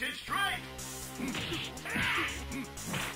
This is strike!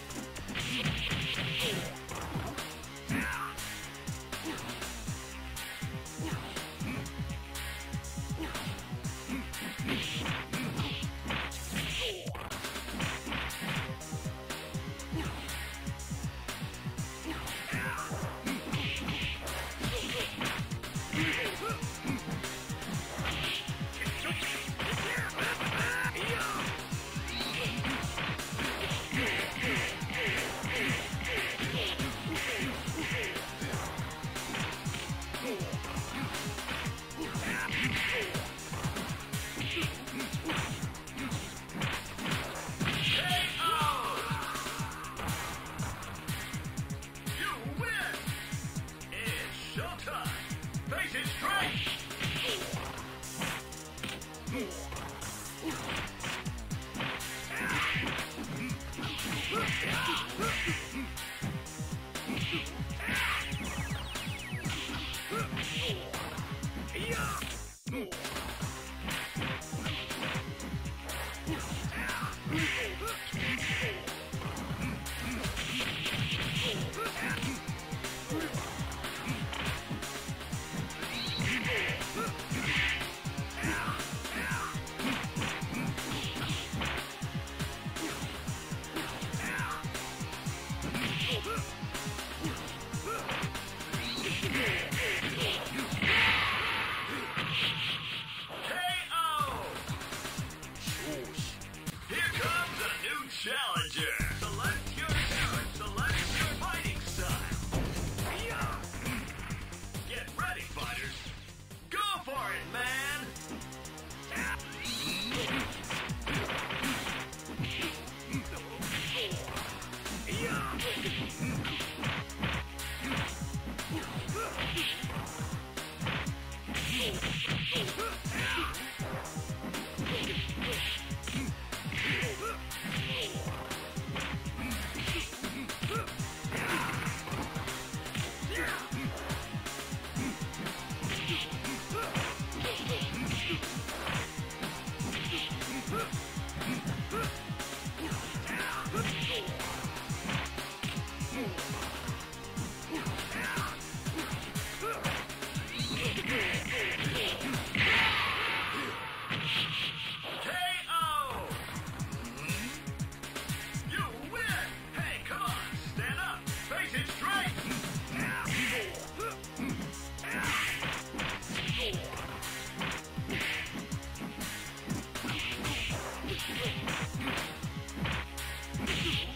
KO!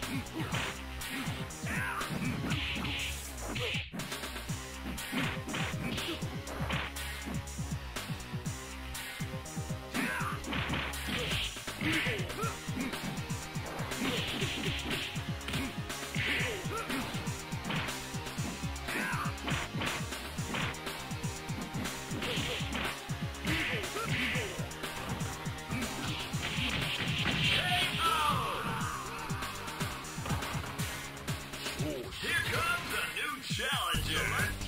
Here challenger.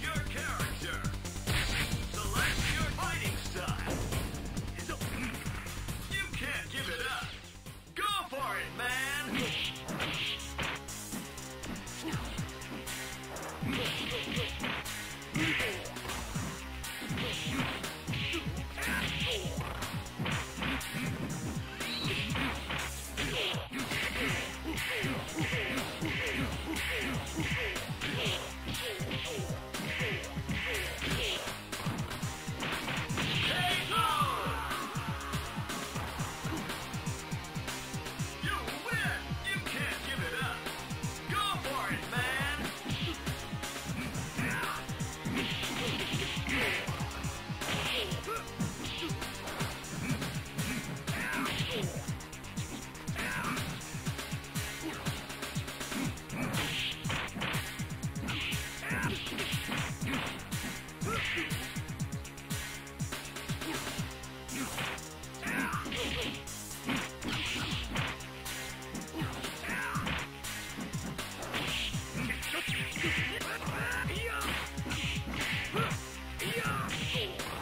Hey!